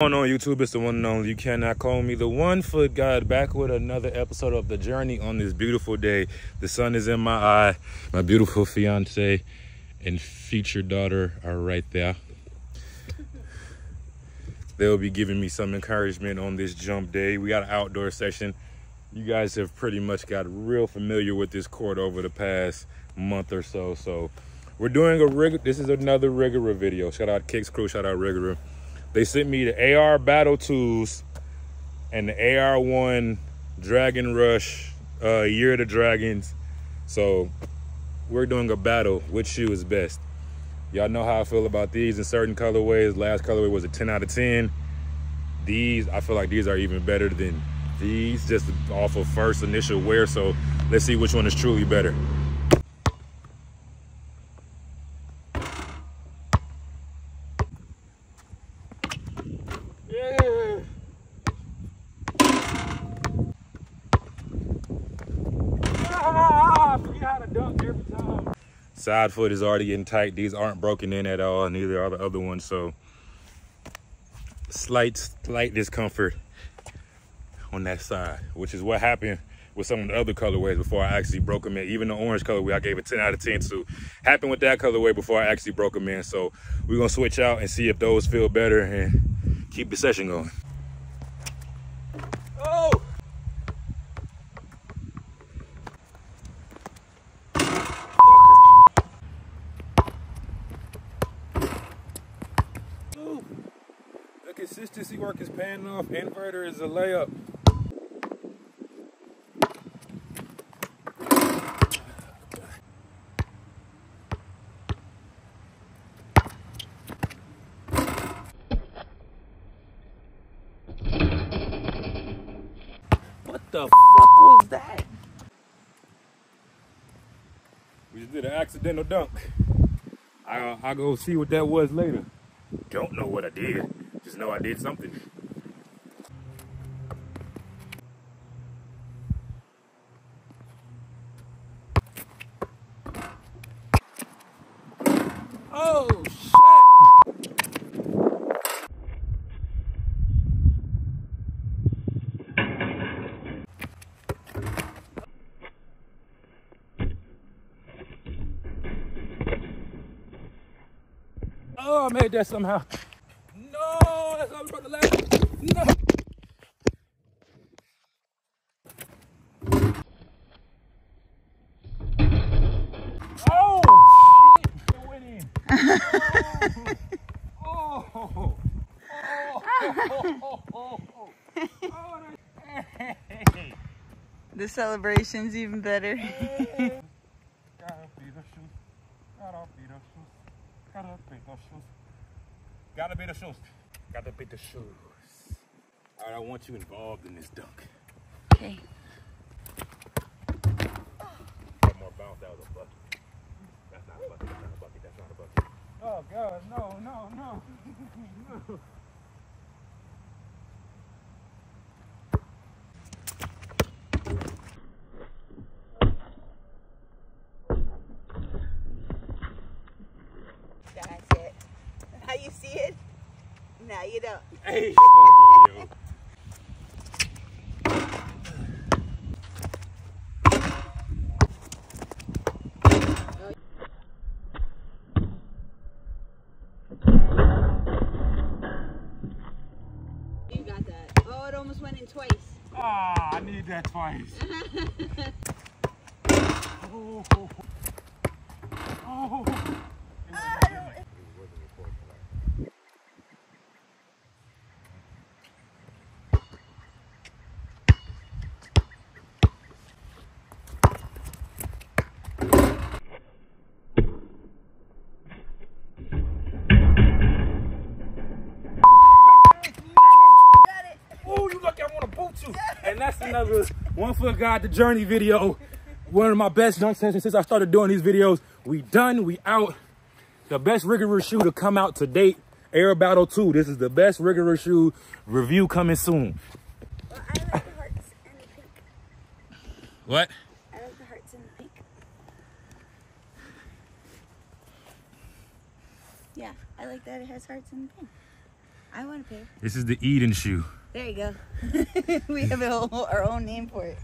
going on YouTube? It's the one and only. You cannot call me the one foot God back with another episode of the journey on this beautiful day. The sun is in my eye. My beautiful fiance and future daughter are right there. They'll be giving me some encouragement on this jump day. We got an outdoor session. You guys have pretty much got real familiar with this court over the past month or so. So we're doing a rig. This is another Rigorer video. Shout out Kicks Crew. Shout out Rigorer. They sent me the AR Battle Tools and the AR1 Dragon Rush uh, Year of the Dragons. So we're doing a battle. Which shoe is best? Y'all know how I feel about these in certain colorways. Last colorway was a 10 out of 10. These, I feel like these are even better than these, just off of first initial wear. So let's see which one is truly better. Side foot is already getting tight. These aren't broken in at all, neither are the other ones. So slight, slight discomfort on that side, which is what happened with some of the other colorways before I actually broke them in. Even the orange colorway, I gave it 10 out of 10 to. Happened with that colorway before I actually broke them in. So we're gonna switch out and see if those feel better and keep the session going. Oh! The consistency work is paying off. Inverter is a layup. What the fuck was that? We just did an accidental dunk. I, I'll go see what that was later. Don't know what I did. Just know I did something. Oh, shit! Oh, I made that somehow. No, that's not about to last. No. Oh, shit. It went in. Oh. Oh. Oh. Oh. Oh. Hey. The celebration's even better. Gotta be the shoes. Gotta be the shoes. Gotta be the shoes. Gotta be the shoes. Gotta be the shoes. All right, I want you involved in this dunk. Okay. One more bounce. That was a bucket. That's not a bucket. That's not a bucket. That's not a bucket. Oh God, no, no, no, no. That's it. How you see it? No, you don't. Hey, fuck you. You got that. Oh, it almost went in twice. Ah, I need that twice. oh. And that's another one foot God the journey video. One of my best dunk sessions since I started doing these videos. We done, we out. The best rigorous shoe to come out to date. Air Battle 2. This is the best rigorous shoe review coming soon. Well, I like the hearts and the pink. What? I like the hearts and the pink. Yeah, I like that it has hearts and pink. I want a pair. This is the Eden shoe. There you go. we have a whole, our own name for it.